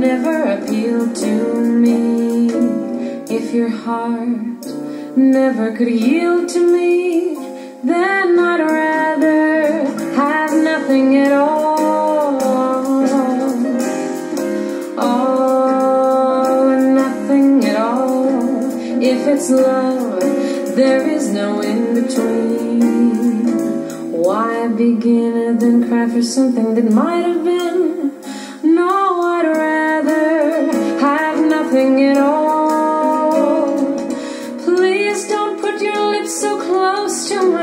Never appealed to me. If your heart never could yield to me, then I'd rather have nothing at all. Oh, nothing at all. If it's love, there is no in between. Why begin and then cry for something that might have been? nothing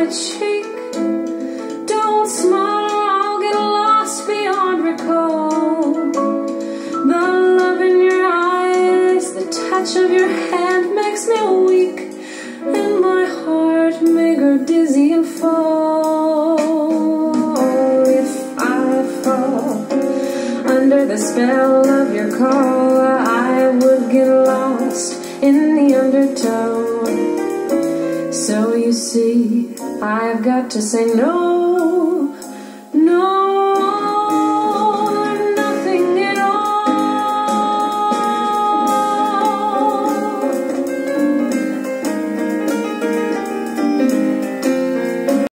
cheek. Don't smile I'll get lost beyond recall. The love in your eyes, the touch of your hand makes me weak, and my heart may grow dizzy and fall. If I fall under the spell of your call, I would get lost in the undertow. See, I've got to say no.